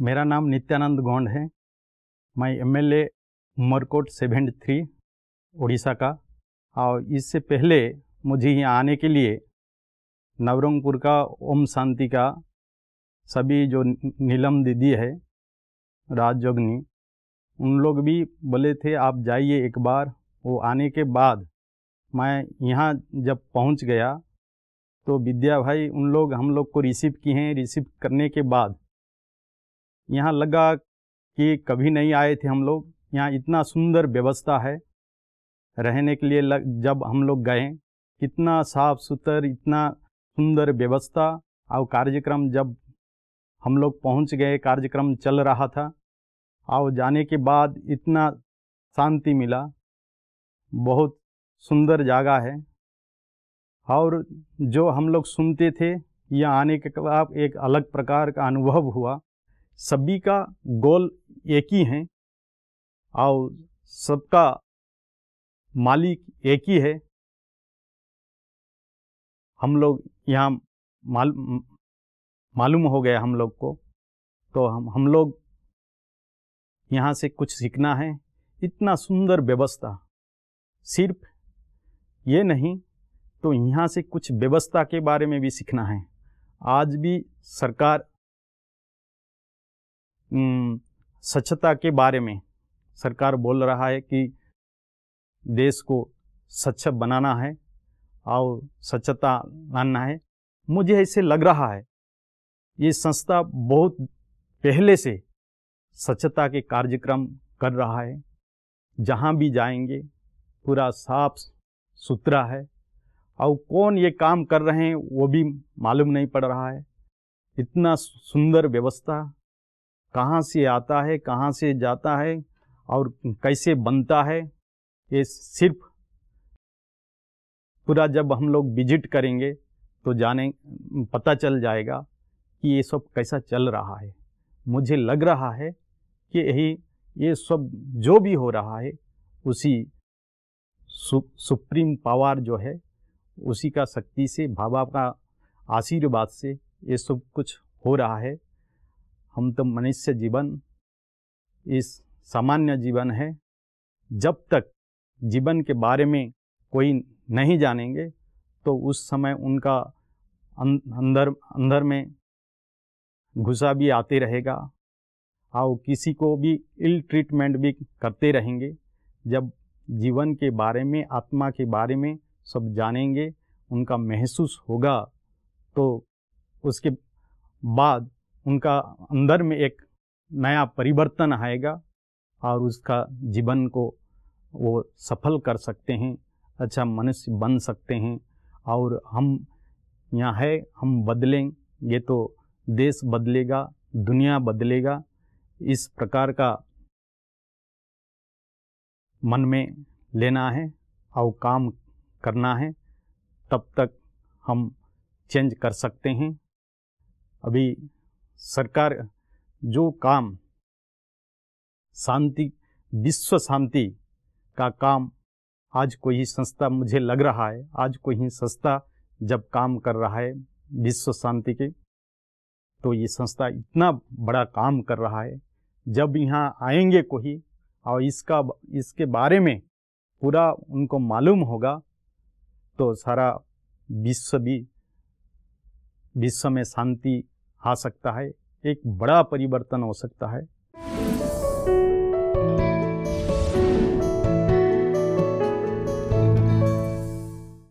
मेरा नाम नित्यानंद गौंड है। मैं MLA Umarkot seventy three Odisha का। और इससे पहले मुझे यहाँ आने के लिए नवरंगपुर का ओम शांति का सभी जो नीलम दीदी है राजयोगनी उन लोग भी बोले थे, आप जाइए एक बार। वो आने के बाद मैं यहाँ जब पहुँच गया तो विद्या भाई उन लोग, हम लोग को रिसीव किए हैं। रिसीव करने के बाद यहाँ लगा कि कभी नहीं आए थे हम लोग। यहाँ इतना सुंदर व्यवस्था है रहने के लिए लग, जब हम लोग गए कितना साफ़ सुथर इतना सुंदर व्यवस्था। और कार्यक्रम जब हम लोग पहुँच गए कार्यक्रम चल रहा था। और जाने के बाद इतना शांति मिला। बहुत सुंदर जगह है। और जो हम लोग सुनते थे यहाँ आने के बाद एक अलग प्रकार का अनुभव हुआ। सभी का गोल एक ही है और सबका मालिक एक ही है। हम लोग यहाँ माल, मालूम हो गया हम लोग को। तो हम हम लोग यहाँ से कुछ सीखना है। इतना सुंदर व्यवस्था। सिर्फ़ ये नहीं तो यहाँ से कुछ व्यवस्था के बारे में भी सीखना है। आज भी सरकार स्वच्छता के बारे में सरकार बोल रहा है कि देश को स्वच्छ बनाना है और स्वच्छता लाना है। मुझे ऐसे लग रहा है, ये संस्था बहुत पहले से स्वच्छता के कार्यक्रम कर रहा है, जहाँ भी जाएँगे, पूरा साफ़ सुथरा है, और कौन ये काम कर रहे हैं वो भी मालूम नहीं पड़ रहा है। इतना सुंदर व्यवस्था कहाँ से आता है कहाँ से जाता है और कैसे बनता है ये सिर्फ़ पूरा जब हम लोग विज़िट करेंगे तो जाने पता चल जाएगा कि ये सब कैसा चल रहा है। मुझे लग रहा है कि यही ये सब जो भी हो रहा है उसी सु, सुप्रीम पावर जो है उसी का शक्ति से बाबा का आशीर्वाद से ये सब कुछ हो रहा है। हम तो मनुष्य जीवन, इस सामान्य जीवन है। जब तक जीवन के बारे में कोई नहीं जानेंगे तो उस समय उनका अंदर अंदर में घुसा भी आते रहेगा। और किसी को भी इल ट्रीटमेंट भी करते रहेंगे। जब जीवन के बारे में, आत्मा के बारे में सब जानेंगे, उनका महसूस होगा तो उसके बाद उनका अंदर में एक नया परिवर्तन आएगा और उसका जीवन को वो सफल कर सकते हैं अच्छा मनुष्य बन सकते हैं और हम यहाँ है, हम बदलें। ये तो देश बदलेगा, दुनिया बदलेगा, इस प्रकार का मन में लेना है और काम करना है, तब तक हम चेंज कर सकते हैं। अभी सरकार, जो काम, शांति, विश्व शांति का काम आज कोई संस्था मुझे लग रहा है, आज कोई संस्था जब काम कर रहा है विश्व शांति के तो ये संस्था इतना बड़ा काम कर रहा है। जब यहाँ आएँगे कोई, और इसका, इसके बारे में पूरा उनको मालूम होगा तो सारा विश्व भी, विश्व में शांति आ सकता है एक बड़ा परिवर्तन हो सकता है।